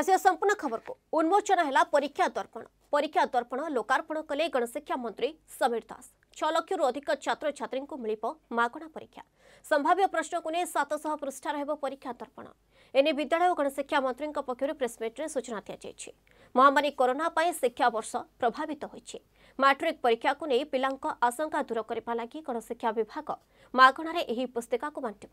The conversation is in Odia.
ଆସିବା ସମ୍ପୂର୍ଣ୍ଣ ଖବରକୁ। ଉନ୍ମୋଚନ ହେଲା ପରୀକ୍ଷା ଦର୍ପଣ। ପରୀକ୍ଷା ତର୍ପଣ ଲୋକାର୍ପଣ କଲେ ଗଣଶିକ୍ଷା ମନ୍ତ୍ରୀ ସମୀର ଦାସ। ଛଅ ଲକ୍ଷରୁ ଅଧିକ ଛାତ୍ରଛାତ୍ରୀଙ୍କୁ ମିଳିବ ମାଗଣା ପରୀକ୍ଷା। ସମ୍ଭାବ୍ୟ ପ୍ରଶ୍ନକୁ ନେଇ ସାତଶହ ପୃଷ୍ଠାର ହେବ ପରୀକ୍ଷା ତର୍ପଣ ଏନେଇ ବିଦ୍ୟାଳୟ ଓ ଗଣଶିକ୍ଷା ମନ୍ତ୍ରୀଙ୍କ ପକ୍ଷରୁ ପ୍ରେସ୍ମିଟ୍ରେ ସୂଚନା ଦିଆଯାଇଛି। ମହାମାରୀ କରୋନା ପାଇଁ ଶିକ୍ଷାବର୍ଷ ପ୍ରଭାବିତ ହୋଇଛି। ମାଟ୍ରିକ୍ ପରୀକ୍ଷାକୁ ନେଇ ପିଲାଙ୍କ ଆଶଙ୍କା ଦୂର କରିବା ଲାଗି ଗଣଶିକ୍ଷା ବିଭାଗ ମାଗଣାରେ ଏହି ପୁସ୍ତିକାକୁ ବାଣ୍ଟିବ।